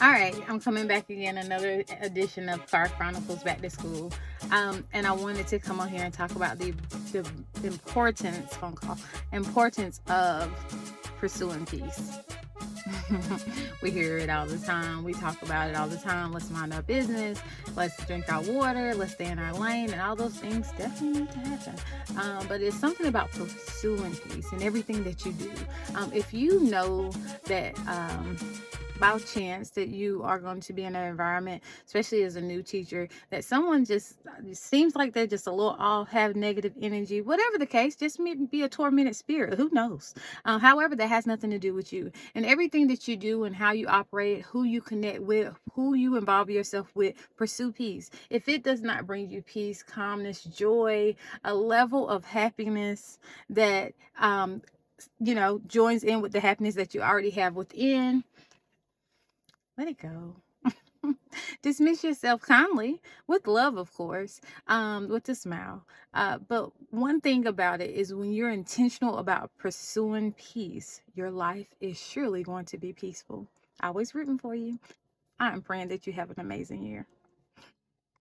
All right, I'm coming back again, another edition of Car Chronicles Back to School. Um, and I wanted to come on here and talk about the, the importance, phone call, importance of pursuing peace. we hear it all the time. We talk about it all the time. Let's mind our business. Let's drink our water. Let's stay in our lane. And all those things definitely need to happen. Um, but it's something about pursuing peace in everything that you do. Um, if you know that. By chance that you are going to be in an environment, especially as a new teacher, that someone just seems like they're just a little off, have negative energy, whatever the case, just be a tormented spirit. Who knows? Uh, however, that has nothing to do with you. And everything that you do and how you operate, who you connect with, who you involve yourself with, pursue peace. If it does not bring you peace, calmness, joy, a level of happiness that, um, you know, joins in with the happiness that you already have within, let it go. Dismiss yourself kindly, with love, of course, um, with a smile. Uh, but one thing about it is when you're intentional about pursuing peace, your life is surely going to be peaceful. Always rooting for you. I am praying that you have an amazing year.